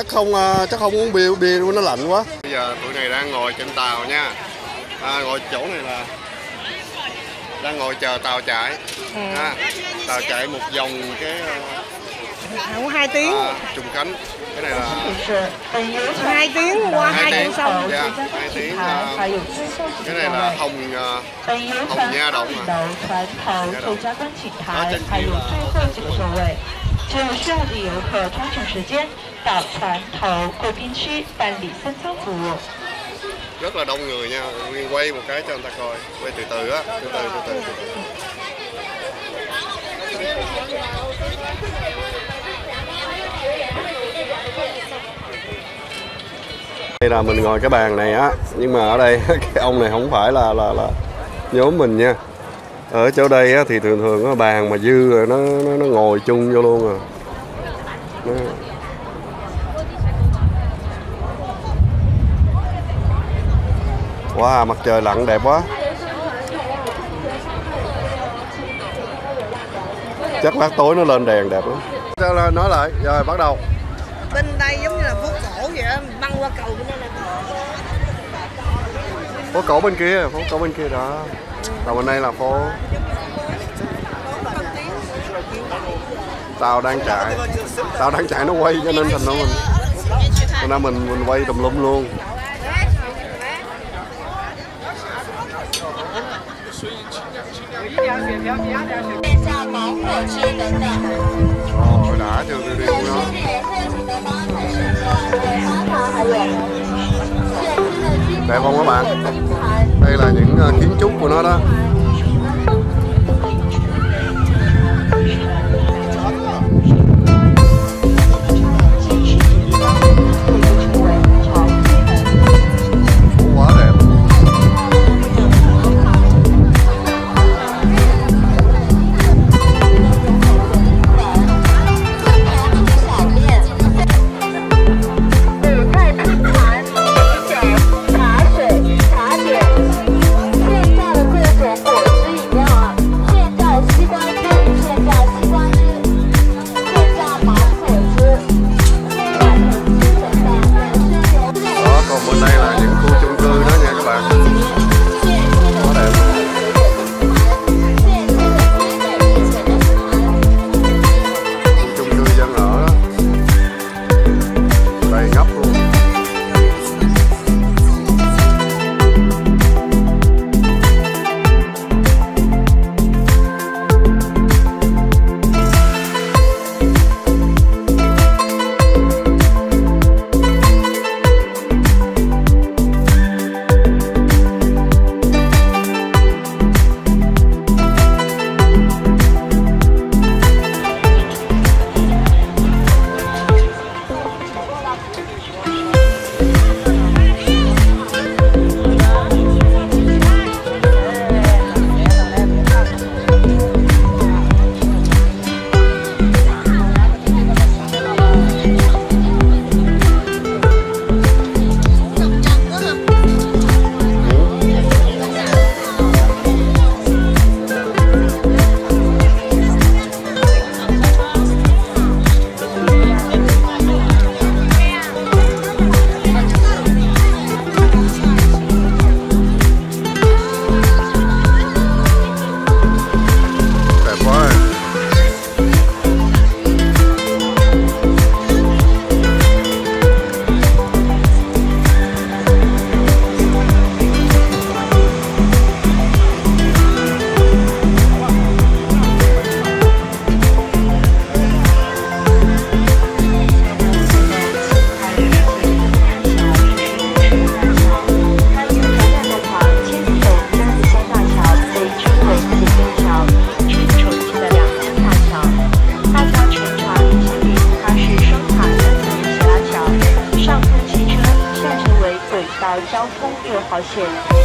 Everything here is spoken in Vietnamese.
chắc không à, chắc không uống bia bia luôn nó lạnh quá. Bây giờ tụi này đang ngồi trên tàu nha. À, ngồi chỗ này là đang ngồi chờ tàu chạy. Ờ. À. Tàu chạy một vòng cái à, không hai tiếng. à, trùng cánh cái này là hai tiếng qua hai, hai tiếng dạ, hai tiếng ờ, là... cái này là hồng à, hồng nha động mà nha động. Đó, trên kia là... 装请台，还有最后几个座位。只有需要的游客抽取时间到船头贵宾区办理分舱服务。 rất là đông người nha Nguyên quay một cái cho người ta coi quay từ từ á từ từ từ từ, từ, từ. đây là mình ngồi cái bàn này á nhưng mà ở đây cái ông này không phải là là là nhóm mình nha ở chỗ đây á, thì thường thường có bàn mà dư rồi nó nó, nó ngồi chung vô luôn à nó... Wow, mặt trời lặn đẹp quá. Chắc lát tối nó lên đèn đẹp lắm. Cho lên nói lại, rồi bắt đầu. bên đây giống như là phố cổ vậy đó mình băng qua cầu bên đây là Phố cổ bên kia, phố cổ bên kia đó. Còn bên đây là phố Tao đang chạy. Tao đang chạy nó quay cho nên thành nó mình Cho nên mình mình quay tùm lum luôn. Ồ, đã chưa đi đi nó Đẹp không các bạn? Đây là những ờ, kiến trúc của nó đó. 好险。